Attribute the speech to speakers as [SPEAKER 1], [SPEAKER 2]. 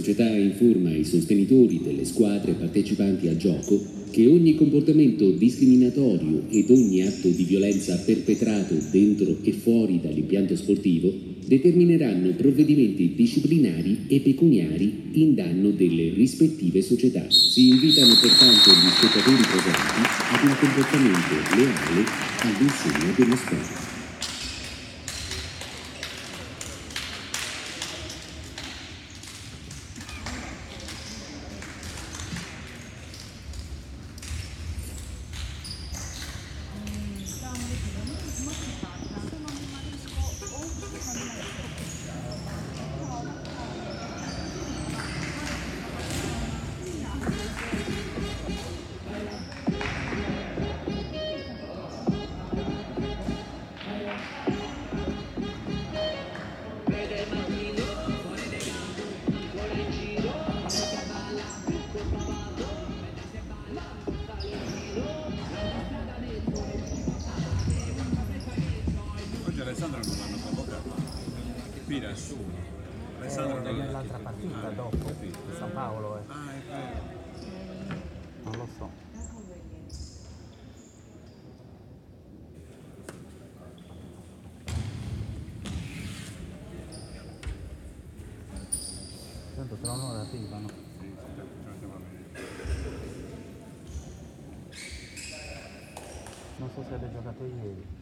[SPEAKER 1] società informa i sostenitori delle squadre partecipanti al gioco che ogni comportamento discriminatorio ed ogni atto di violenza perpetrato dentro e fuori dall'impianto sportivo determineranno provvedimenti disciplinari e pecuniari in danno delle rispettive società. Si invitano pertanto gli spettatori presenti ad un comportamento leale all'insegna dello sport.
[SPEAKER 2] Qui nessuno. Alessandro non
[SPEAKER 3] nell'altra partita dopo di San Paolo eh.
[SPEAKER 2] Ah, è vero.
[SPEAKER 3] non lo so tanto tra un'ora arrivano
[SPEAKER 2] Sì,
[SPEAKER 3] non so se avete giocato ieri